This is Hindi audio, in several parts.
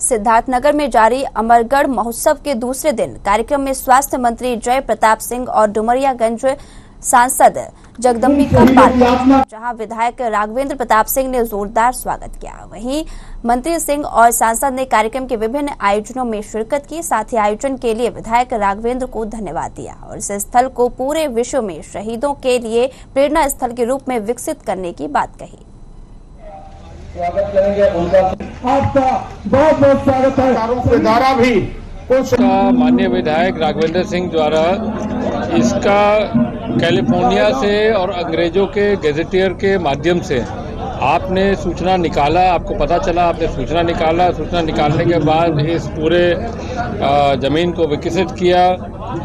सिद्धार्थनगर में जारी अमरगढ़ महोत्सव के दूसरे दिन कार्यक्रम में स्वास्थ्य मंत्री जय प्रताप सिंह और डुमरियागंज सांसद जगदम्बिका पाल जहाँ विधायक राघवेंद्र प्रताप सिंह ने जोरदार स्वागत किया। वहीं मंत्री सिंह और सांसद ने कार्यक्रम के विभिन्न आयोजनों में शिरकत की। साथ ही आयोजन के लिए विधायक राघवेंद्र को धन्यवाद दिया और इस स्थल को पूरे विश्व में शहीदों के लिए प्रेरणा स्थल के रूप में विकसित करने की बात कही। स्वागत करेंगे आपका बहुत बहुत स्वागत है। के द्वारा भी। मान्य माननीय विधायक राघवेंद्र सिंह द्वारा इसका कैलिफ़ोर्निया से और अंग्रेज़ों के गेजेटियर के माध्यम से आपने सूचना निकाला, आपको पता चला, आपने सूचना निकाला। सूचना निकालने के बाद इस पूरे ज़मीन को विकसित किया,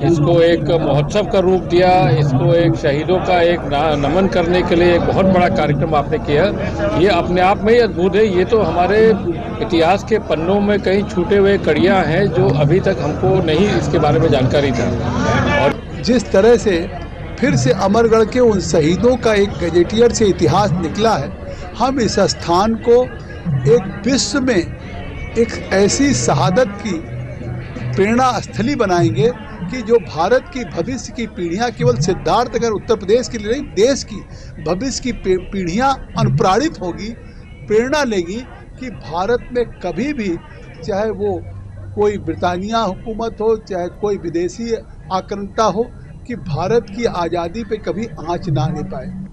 इसको एक महोत्सव का रूप दिया, इसको एक शहीदों का एक नमन करने के लिए एक बहुत बड़ा कार्यक्रम आपने किया। ये अपने आप में ही अद्भुत है। ये तो हमारे इतिहास के पन्नों में कई छूटे हुए कड़ियाँ हैं, जो अभी तक हमको नहीं इसके बारे में जानकारी था। और जिस तरह से फिर से अमरगढ़ के उन शहीदों का एक गजेटियर से इतिहास निकला है हम इस स्थान को एक विश्व में एक ऐसी शहादत की प्रेरणा स्थली बनाएँगे कि जो भारत की भविष्य की पीढ़ियाँ केवल सिद्धार्थनगर उत्तर प्रदेश के लिए नहीं, देश की भविष्य की पीढ़ियाँ अनुप्राणित होगी, प्रेरणा लेगी कि भारत में कभी भी चाहे वो कोई ब्रिटानिया हुकूमत हो, चाहे कोई विदेशी आक्रमणता हो, कि भारत की आज़ादी पे कभी आँच ना आने पाए।